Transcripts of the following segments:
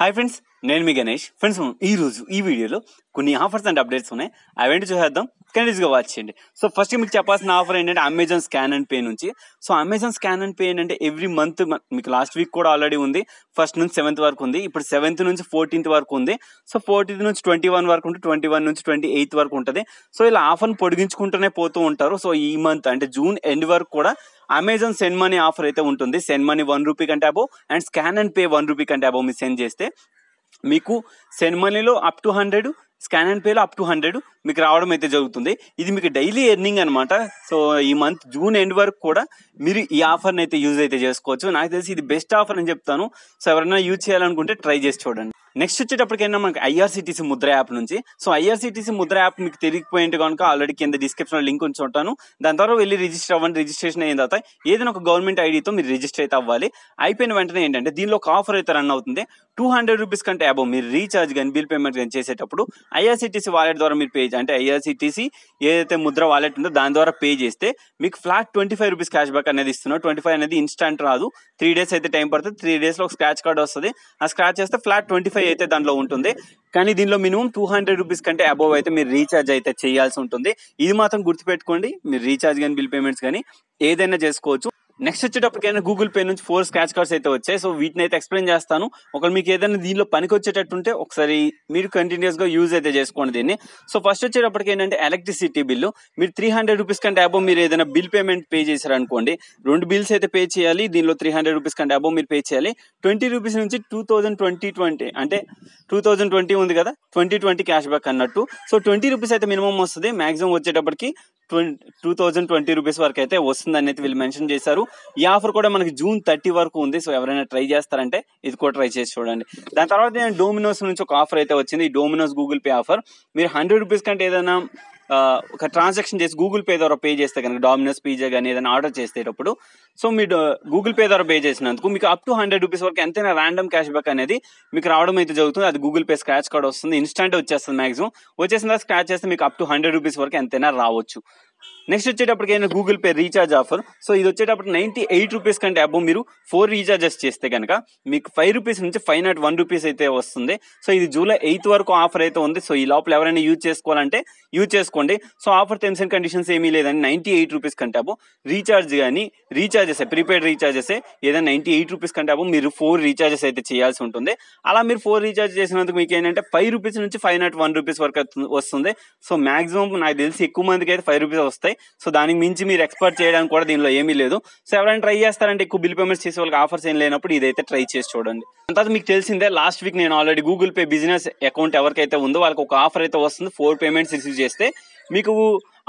Hi friends నేను మీ Ganesh. Friends ఈ రోజు ఈ వీడియోలో కొన్ని ఆఫర్స్ అండ్ అప్డేట్స్ ఉన్నాయి. అవేంటి చూసేద్దాం. కంటిన్యూస్గా వాచ్ చేయండి. సో ఫస్ట్ మీకు చెప్పాల్సిన ఆఫర్ ఏంటంటే అమెజాన్ స్కాన్ అండ్ పే నుంచి. So Amazon scan and pay ఏంటంటే ఎవ్రీ మంత్ మీకు లాస్ట్ వీక్ కూడా ఆల్రెడీ ఉంది. ఫస్ట్ నుంచి సెవెంత్ వరకు ఉంది. ఇప్పుడు సెవెంత్ నుంచి ఫోర్టీన్త్ వరకు ఉంది. సో ఫోర్టీన్త్ నుంచి ట్వంటీ వన్ వరకు ఉంటుంది ట్వంటీ వన్ నుంచి ట్వంటీ ఎయిత్ వరకు ఉంటుంది. సో ఇలా ఆఫర్ని పొడిగించుకుంటూనే పోతూ ఉంటారు. సో ఈ మంత్ అంటే జూన్ ఎండ్ వరకు కూడా అమెజాన్ సెండ్ మనీ ఆఫర్ అయితే ఉంటుంది. సెండ్ మనీ వన్ రూపీ కంటే above and scan and pay one rupee కంటే అబో మీరు సెండ్ చేస్తే మీకు సెండ్ మనీలో up to hundred scan and పేలో అప్ టు హండ్రెడ్ మీకు రావడం అయితే జరుగుతుంది. ఇది మీకు డైలీ ఎర్నింగ్ అనమాట సో ఈ మంత్ జూన్ ఎండ్ వరకు కూడా మీరు ఈ ఆఫర్ని అయితే యూజ్ అయితే చేసుకోవచ్చు. నాకు తెలిసి ఇది బెస్ట్ ఆఫర్ అని చెప్తాను. సో ఎవరైనా యూజ్ చేయాలనుకుంటే ట్రై చేసి చూడండి. నెక్స్ట్ వచ్చేటప్పటికైనా మనకి ఐఆర్సీటీసీ ముద్ర యాప్ నుంచి. సో ఐఆర్సీటీసీ ముద్ర యాప్ మీకు తిరిగిపోయింటే కనుక ఆల్రెడీ కింద డిస్క్రిప్షన్లో లింక్ ఉంచి ఉంటాను. దాని ద్వారా వెళ్ళి రిజిస్టర్ అవ్వండి. రిజిస్ట్రేషన్ అయిన తర్వాత ఏదైనా ఒక గవర్నమెంట్ ఐడితో మీరు రిజిస్టర్ అయితే అవ్వాలి. అయిపోయిన వెంటనే ఏంటంటే దీనిలో ఒక ఆఫర్ అయితే రన్ అవుతుంది. టూ హండ్రెడ్ రూపీస్ కంటే అబో మీరు రీఛార్జ్ కానీ బిల్ పేమెంట్ కానీ చేసేటప్పుడు ఐఆర్సీటీసీ వాలెట్ ద్వారా మీరు పే అంటే ఐఆర్సీటీసీ ఏదైతే ముద్ర వాలెట్ ఉందో దాని ద్వారా పే చేస్తే మీకు flat twenty five rupees cash back అనేది ఇస్తున్నారు ట్వంటీ ఫైవ్ అనేది ఇన్స్టాంట్ రాదు. త్రీ డేస్ అయితే టైం పడుతుంది. త్రీ డేస్లో ఒక స్క్రాచ్ కార్డ్ వస్తుంది. ఆ స్క్రాచ్ చేస్తే ఫ్లాట్ ట్వంటీ ఫైవ్ అయితే దాంట్లో ఉంటుంది. కానీ దీనిలో మినిమం టూ హండ్రెడ్ రూపీస్ కంటే అబోవ్ అయితే మీరు రీఛార్జ్ అయితే చేయాల్సి ఉంటుంది. ఇది మాత్రం గుర్తుపెట్టుకోండి. మీరు రీఛార్జ్ కానీ బిల్ పేమెంట్స్ కానీ ఏదైనా చేసుకోవచ్చు. నెక్స్ట్ వచ్చేటప్పటికైనా గూగుల్ పే నుంచి ఫోర్ స్క్రాచ్ కార్డ్స్ అయితే వచ్చాయి. సో వీటిని అయితే ఎక్స్ప్లెయిన్ చేస్తాను. ఒకవేళ మీకు ఏదైనా దీనిలో పనికి వచ్చేటట్టుంటే ఒకసారి మీరు కంటిన్యూస్గా యూజ్ అయితే చేసుకోండి దీన్ని. సో ఫస్ట్ వచ్చేటప్పటికి ఏంటంటే ఎలక్ట్రిసిటీ బిల్లు. మీరు త్రీ హండ్రెడ్ రూపీస్ కంటే అబో మీరు ఏదైనా బిల్ పేమెంట్ పే చేశారనుకోండి రెండు బిల్స్ అయితే పే చేయాలి దీనిలో త్రీ హండ్రెడ్ రూపీస్ కంటే అబో మీరు పే చేయాలి. ట్వంటీ రూపీస్ నుంచి టూ థౌజండ్ ట్వంటీ ట్వంటీ అంటే టూ థౌజండ్ ట్వంటీ ఉంది కదా ట్వంటీ ట్వంటీ క్యాష్ బ్యాక్ అన్నట్టు. సో ట్వంటీ రూపీస్ అయితే మినిమం వస్తుంది. మాక్సిమం వచ్చేటప్పటికి టూ థౌజండ్ ట్వంటీ రూపీస్ వరకు అయితే వస్తుంది అనేది వీళ్ళు మెన్షన్ చేశారు. ఈ ఆఫర్ కూడా మనకి జూన్ థర్టీ వరకు ఉంది. సో ఎవరైనా ట్రై చేస్తారంటే ఇది కూడా ట్రై చేసి చూడండి. దాని తర్వాత నేను డోమినోస్ నుంచి ఒక ఆఫర్ అయితే వచ్చింది. ఈ డోమినోస్ గూగుల్ పే ఆఫర్. మీరు హండ్రెడ్ రూపీస్ కంటే ఏదైనా ఒక ట్రాన్సాక్షన్ చేసి గూగుల్ పే ద్వారా పే చేస్తే కనుక డామినోస్ పిజ్జా కానీ ఏదైనా ఆర్డర్ చేసేటప్పుడు సో మీరు గూగుల్ పే ద్వారా పే చేసినందుకు మీకు అప్ టు హండ్రెడ్ రూపీస్ వరకు ఎంతైనా ర్యాండమ్ క్యాష్ బ్యాక్ అనేది మీకు రావడం అయితే జరుగుతుంది. అది గూగుల్ పే స్క్రాచ్ కార్డ్ వస్తుంది. ఇన్స్టెంట్ వచ్చేస్తుంది మాక్సిమం వచ్చేసిన స్క్రాచ్ చేస్తే మీకు అప్ టు హండ్రెడ్ రూపీస్ వరకు ఎంతైనా రావచ్చు. నెక్స్ట్ వచ్చేటప్పటికి అయినా Google pay recharge offer so ఇది వచ్చేటప్పుడు నైంటీ ఎయిట్ రూపీస్ కంటే అబ్బో మీరు ఫోర్ రీఛార్జెస్ చేస్తే కనుక మీకు ఫైవ్ రూపీస్ నుంచి ఫైవ్ నాట్ వన్ రూపీస్ అయితే వస్తుంది. సో ఇది జూలై ఎయిత్ వరకు ఆఫర్ అయితే ఉంది. సో ఈ లోపల ఎవరైనా యూజ్ చేసుకోవాలంటే యూజ్ చేసుకోండి. So offer terms and conditions ఏమీ లేదని నైంటీ ఎయిట్ రూపీస్ కంటే అబ్బో రీఛార్జ్ కానీ రీఛార్జెస్ ప్రీపెయిడ్ రీఛార్జెస్ ఏదైనా నైంటీ ఎయిట్ రూపీస్ కంటే అబ్బో మీరు ఫోర్ రీఛార్జెస్ అయితే చేయాల్సి ఉంటుంది. అలా మీరు ఫోర్ రీఛార్జ్ చేసినందుకు మీకు ఏంటంటే ఫైవ్ రూపీస్ నుంచి ఫైవ్ నాట్ వన్ రూపీస్ వరకు వస్తుంది. సో మాక్సిమం నాకు తెలిసి ఎక్కువ మందికి అయితే ఫైవ్ రూపీస్ వస్తాయి. సో దానికి మించి మీరు ఎక్స్పర్ట్ చేయడానికి కూడా దీనిలో ఏమీ లేదు. సో ఎవరైనా ట్రై చేస్తారంటే ఎక్కువ బిల్ పేమెంట్స్ చేసే వాళ్ళకి ఆఫర్స్ ఏం లేనప్పుడు ఇదైతే ట్రై చేసి చూడండి. తర్వాత మీకు తెలిసిందే లాస్ట్ వీక్ నేను already Google pay business account ఎవరికైతే ఉందో వాళ్ళకి ఒక ఆఫర్ అయితే వస్తుంది. ఫోర్ పేమెంట్స్ రిసీవ్ చేస్తే మీకు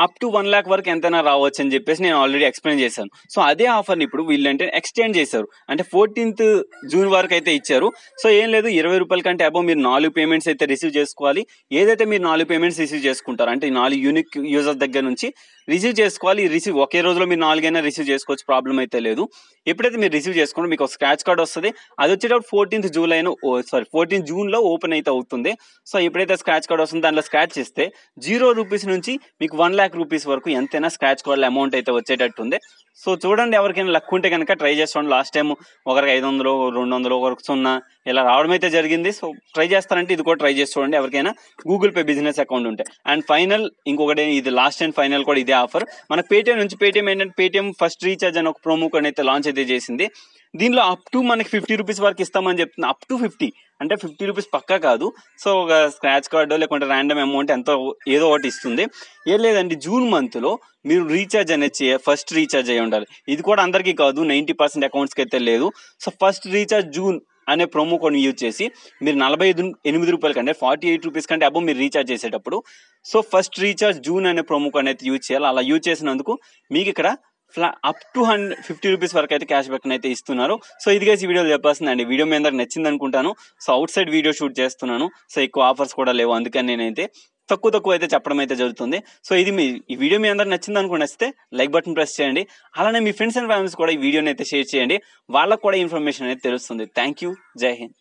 అప్ టు వన్ ల్యాక్ వరకు ఎంతైనా రావచ్చు అని చెప్పేసి నేను ఆల్రెడీ ఎక్స్ప్లెయిన్ చేశాను. సో అదే ఆఫర్ని ఇప్పుడు వీళ్ళు అంటే ఎక్స్టెండ్ చేశారు. అంటే ఫోర్టీన్త్ జూన్ వరకు అయితే ఇచ్చారు. సో ఏం లేదు ఇరవై రూపాయల కంటే అబో మీరు నాలుగు పేమెంట్స్ అయితే రిసీవ్ చేసుకోవాలి. ఏదైతే మీరు నాలుగు పేమెంట్స్ రిసీవ్ చేసుకుంటారు అంటే నాలుగు యూనిక్ యూజర్స్ దగ్గర నుంచి రిసీవ్ చేసుకోవాలి. రిసీవ్ ఒకే రోజులో మీరు నాలుగైనా రిసీవ్ చేసుకోవచ్చు ప్రాబ్లం అయితే లేదు. ఎప్పుడైతే మీరు రిసీవ్ చేసుకుంటే మీకు ఒక స్క్రాచ్ కార్డ్ వస్తుంది. అది వచ్చేటప్పుడు ఫోర్టీన్త్ జూలై సారీ ఫోర్టీన్త్ జూన్లో ఓపెన్ అయితే అవుతుంది. సో ఎప్పుడైతే స్క్రాచ్ కార్డ్ వస్తుందో దాంట్లో స్క్రాచ్ చేస్తే జీరో రూపీస్ నుంచి మీకు వన్ ల్యాక్ రూపీస్ వరకు ఎంతైనా స్క్రాచ్ కార్డ్ అమౌంట్ అయితే వచ్చేటట్టు ఉంది. సో చూడండి ఎవరికైనా లక్ ఉంటే కనుక ట్రై చేస్తాను. లాస్ట్ టైం ఒకరికి ఐదు వందలు రెండు వందలు ఒకరికి సున్నా ఇలా రావడం అయితే జరిగింది. సో ట్రై చేస్తారంటే ఇది కూడా ట్రై చేసి చూడండి. ఎవరికైనా గూగుల్ పే బిజినెస్ అకౌంట్ ఉంటే. అండ్ ఫైనల్ ఇంకొకటి ఇది లాస్ట్ అండ్ ఫైనల్ కూడా ఇదే ఆఫర్ మన పేటీఎం నుంచి పేటీఎం ఏంటంటే పేటీఎం ఫస్ట్ రీఛార్జ్ అని ఒక ప్రోమో కోడ్ అయితే లాంచ్ అయితే చేసింది. దీనిలో అప్ టు మనకి ఫిఫ్టీ రూపీస్ వరకు ఇస్తామని చెప్తుంది అప్ టు ఫిఫ్టీ అంటే ఫిఫ్టీ రూపీస్ పక్కా కాదు. సో ఒక స్క్రాచ్ కార్డు లేకుంటే ర్యాండమ్ అమౌంట్ ఎంతో ఏదో ఒకటి ఇస్తుంది. ఏం లేదండి జూన్ మంత్లో మీరు రీఛార్జ్ అనేది చేయ ఫస్ట్ రీఛార్జ్ అయ్యి ఉండాలి. ఇది కూడా అందరికీ కాదు నైంటీ పర్సెంట్ అకౌంట్స్కి అయితే లేదు. సో ఫస్ట్ రీఛార్జ్ జూన్ అనే ప్రోమో కోడ్ యూజ్ చేసి మీరు నలభై ఐదు ఎనిమిది రూపాయల కంటే ఫార్టీ ఎయిట్ రూపీస్ కంటే అబ్బో మీరు రీఛార్జ్ చేసేటప్పుడు సో ఫస్ట్ రీఛార్జ్ జూన్ అనే ప్రోమో కోడ్ అయితే యూజ్ చేయాలి. అలా యూజ్ చేసినందుకు మీకు ఇక్కడ ఫ్లా up to hundred fifty rupees వరకు అయితే క్యాష్ బ్యాక్ అయితే ఇస్తున్నారు. సో ఇది ఈ వీడియో చెప్పాల్సిందండి. వీడియో మీ అందరికి నచ్చింది అనుకుంటాను so outside video shoot చేస్తున్నాను. సో ఎక్కువ ఆఫర్స్ కూడా లేవు. అందుకని నేనైతే తక్కువ తక్కువ అయితే చెప్పడం అయితే జరుగుతుంది. సో ఇది మీ ఈ వీడియో మీ అందరికి నచ్చింది అనుకుని వస్తే లైక్ బటన్ ప్రెస్ చేయండి. అలానే మీ ఫ్రెండ్స్ అండ్ ఫ్యామిలీస్ కూడా ఈ వీడియోని అయితే షేర్ చేయండి. వాళ్ళకు కూడా ఇన్ఫర్మేషన్ అనేది తెలుస్తుంది. థ్యాంక్ యూ జై హింద్